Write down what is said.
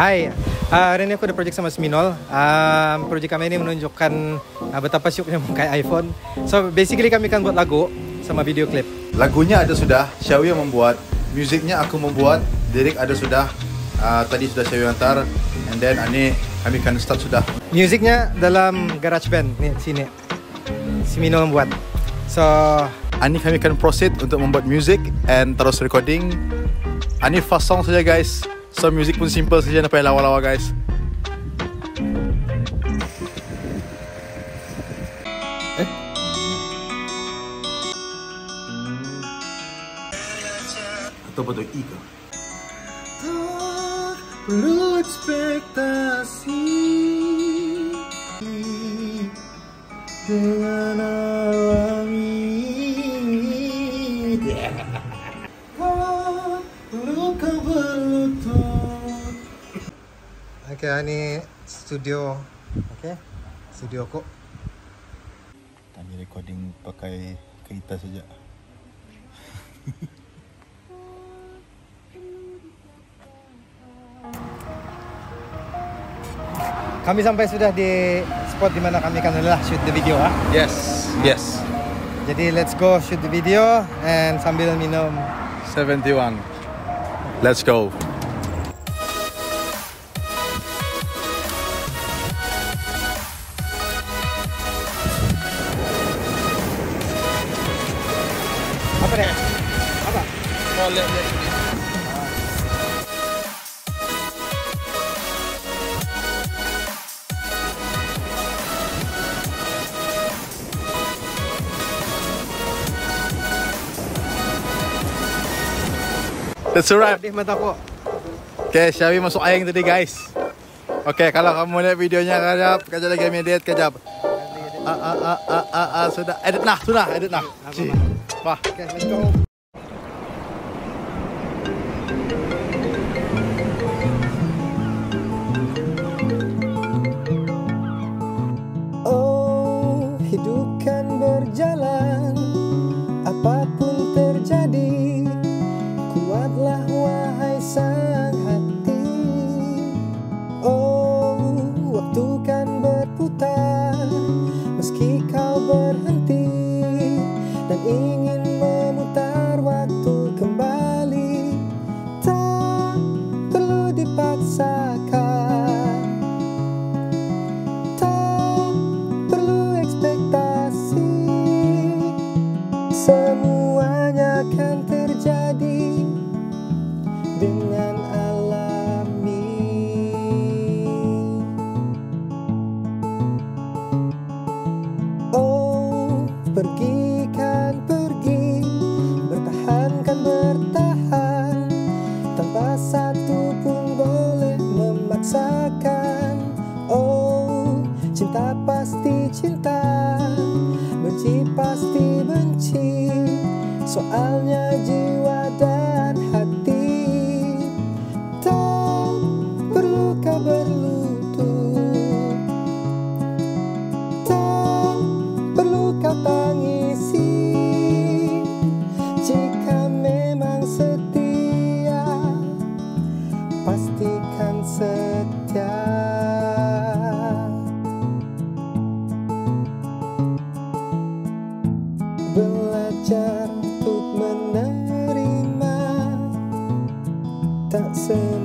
Hai, uh, hari ini aku ada project sama Seminol. Um, project kami ini menunjukkan uh, betapa syuknya memakai iPhone. So basically kami akan buat lagu sama video klip. Lagunya ada sudah, Syawi yang membuat. Musiknya aku membuat, lirik ada sudah. Uh, tadi sudah Syawi hantar. And then ini kami akan start sudah. Musiknya dalam GarageBand nih sini. Seminol membuat. So Ani kami akan proceed untuk membuat musik and terus recording. Ani fast song saja guys. So music pun simple saja, nak payah lawa-lawa guys. Eh? Atau betul I ke? dengan Oke ini studio Oke studio kok Kami recording pakai kereta saja. Kami sampai sudah di spot di mana kami akan lelah shoot the video ah. Yes, yes. Jadi let's go shoot the video and sambil minum 71. Let's go. That's a wrap. Di mata kok. Okay, Syawi masuk aing tadi guys. Okay, kalau kamu lihat videonya kejap, kejap lagi edit kejap. Ah, ah, ah, ah, ah, ah, sudah edit nah, sudah edit nah. Wah, Oke, let's go. Dengan alami. Oh, pergi kan pergi. Bertahan kan bertahan. Tanpa satu pun boleh memaksakan. Oh, cinta pasti cinta. Benci pasti benci. Soalnya jiwa dan say